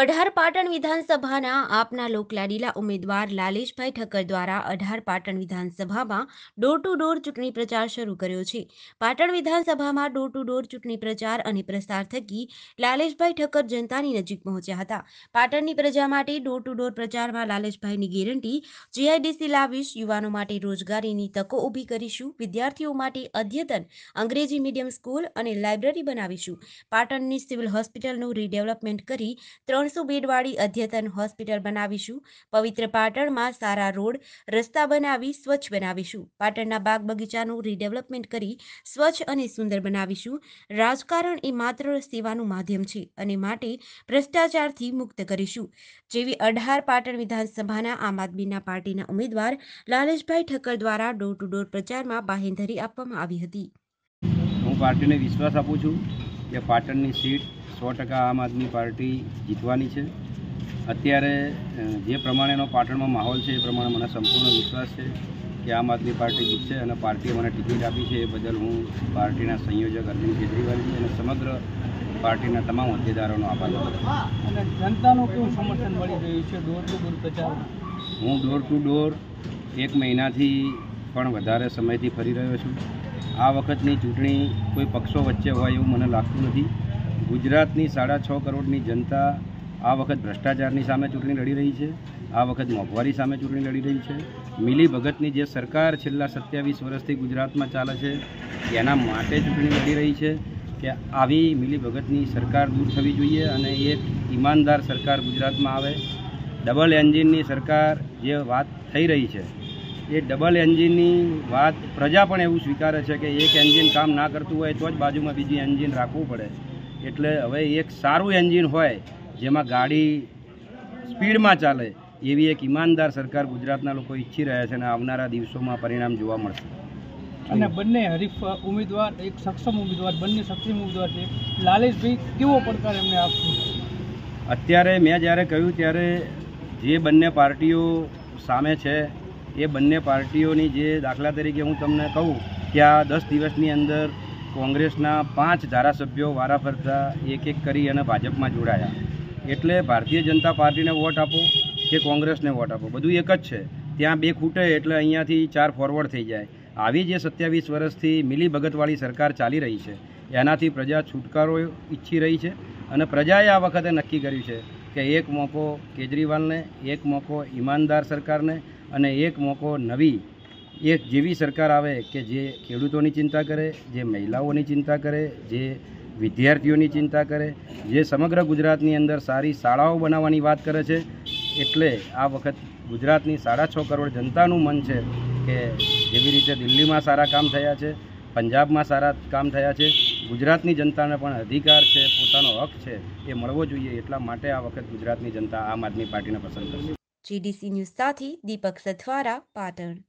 અઢાર પાટણ વિધાનસભાના આપના લોકલાડીલા ઉમેદવાર લાલેશભાઈ ઠક્કર દ્વારા અઢાર પાટણ વિધાનસભામાં ડોર ટુ ડોર ચૂંટણી પ્રચાર શરૂ કર્યો છે. પાટણ વિધાનસભામાં ડોર ટુ ડોર ચૂંટણી પ્રચાર અને પ્રસાર થકી લાલેશભાઈ ઠક્કર જનતાની નજીક પહોંચ્યા હતા. પાટણની પ્રજા માટે ડોર ટુ ડોર પ્રચારમાં લાલેશભાઈની ગેરંટી જીઆઈડીસી લાવીશ, યુવાનો માટે રોજગારીની તકો ઊભી કરીશું, વિદ્યાર્થીઓ માટે અદ્યતન, અંગ્રેજી મીડિયમ સ્કૂલ અને લાઇબ્રેરી બનાવીશું. પાટણની સિવિલ હોસ્પિટલનું રીડેવલપમેન્ટ કરી ત્રણ ત્રણસો બેડવાળી અદ્યતન હોસ્પિટલ બનાવીશું. પવિત્ર પાટણમાં સારા રોડ, રસ્તા બનાવી સ્વચ્છ બનાવીશું. પાટણના બાગ બગીચાનું રીડેવલપમેન્ટ કરી સ્વચ્છ અને સુંદર બનાવીશું. રાજકારણ એ માત્ર સેવાનું માધ્યમ છે અને માટે ભ્રષ્ટાચારથી મુક્ત કરીશું. જેવી અઢાર પાટણ વિધાનસભાના આમ આદમીના પાર્ટીના ઉમેદવાર લાલેશભાઈ ઠક્કર દ્વારા ડોર ટુ ડોર પ્રચારમાં બાહેંધરી આપવામાં આવી હતી. હું પાર્ટીને વિશ્વાસ આપું છું કે પાટણની સીટ સો ટકા આમ આદમી પાર્ટી જીતવાની છે. અત્યારે જે પ્રમાણેનો પાટણમાં માહોલ છે એ પ્રમાણે મને સંપૂર્ણ વિશ્વાસ છે કે આમ આદમી પાર્ટી જીતશે અને પાર્ટીએ મને ટિકિટ આપી છે. એ બદલ હું પાર્ટીના સંયોજક અરવિંદ કેજરીવાલજી અને સમગ્ર પાર્ટીના તમામ હોદ્દેદારોનો આભાર અને જનતાનું કેવું સમર્થન મળી રહ્યું છે ડોર ટુ ડોર પ્રચાર હું ડોર ટુ ડોર એક મહિનાથી પણ વધારે સમયથી ફરી રહ્યો છું. આ વખતની ચૂંટણી કોઈ પક્ષો વચ્ચે હોય એવું મને લાગતું નથી. ગુજરાતની સાડા છ કરોડની જનતા આ વખત ભ્રષ્ટાચારની સામે ચૂંટણી લડી રહી છે, આ વખત મોંઘવારી સામે ચૂંટણી લડી રહી છે. મિલી ભગતની જે સરકાર છેલ્લા સત્યાવીસ વર્ષથી ગુજરાતમાં ચાલે છે, એના માટે ચૂંટણી લડી રહી છે કે આવી મિલી ભગતની સરકાર દૂર થવી જોઈએ અને એક ઈમાનદાર સરકાર ગુજરાતમાં આવે. ડબલ એન્જિનની સરકાર જે વાત થઈ રહી છે, એ ડબલ એન્જિનની વાત પ્રજા પણ એવું સ્વીકારે છે કે એક એન્જિન કામ ના કરતું હોય તો જ બાજુમાં બીજી એન્જિન રાખવું પડે. એટલે હવે એક સારું એન્જિન હોય જેમાં ગાડી સ્પીડમાં ચાલે એવી એક ઈમાનદાર સરકાર ગુજરાતના લોકો ઈચ્છી રહ્યા છે અને આવનારા દિવસોમાં પરિણામ જોવા મળશે. અને બંને હરીફ ઉમેદવાર એક સક્ષમ ઉમેદવાર બંને સક્ષમ ઉમેદવાર છે. લાલેશભાઈ કેવો પડકાર એમને આપશે? અત્યારે મેં જ્યારે કહ્યું ત્યારે જે બંને પાર્ટીઓ સામે છે એ બંને પાર્ટીઓની જે દાખલા તરીકે હું તમને કહું કે આ દસ દિવસની અંદર કોંગ્રેસના પાંચ ધારાસભ્યો વારાફરતા એક એક કરી અને ભાજપમાં જોડાયા. એટલે ભારતીય જનતા પાર્ટીને વોટ આપો કે કોંગ્રેસને વોટ આપો? બધું એક જ છે. ત્યાં બે ખૂટે એટલે અહીંયાથી ચાર ફોરવર્ડ થઈ જાય. આવી જે સત્યાવીસ વર્ષથી મિલી ભગતવાળી સરકાર ચાલી રહી છે, એનાથી પ્રજા છુટકારો ઈચ્છી રહી છે અને પ્રજાએ આ વખતે નક્કી કર્યું છે કે એક મોકો કેજરીવાલને, એક મોકો ઈમાનદાર સરકારને અને એક મોકો નવી એક જેવી સરકાર આવે કે જે ખેડૂતોની ચિંતા કરે, જે મહિલાઓની ચિંતા કરે, જે વિદ્યાર્થીઓની ચિંતા કરે, જે સમગ્ર ગુજરાતની અંદર સારી શાળાઓ બનાવવાની વાત કરે છે, એટલે આ વખત ગુજરાતની સાડા છ કરોડ જનતાનું મન છે કે જેવી રીતે દિલ્હીમાં સારા કામ થયા છે, પંજાબમાં સારા કામ થયા છે, ગુજરાતની જનતાને પણ અધિકાર છે, પોતાનો હક છે એ મળવો જોઈએ એટલા માટે આ વખત ગુજરાતની જનતા આમ આદમી પાર્ટીને પસંદ કરશે. જીડીસી ન્યૂઝ સાથે દીપક સથવારા પાટણ.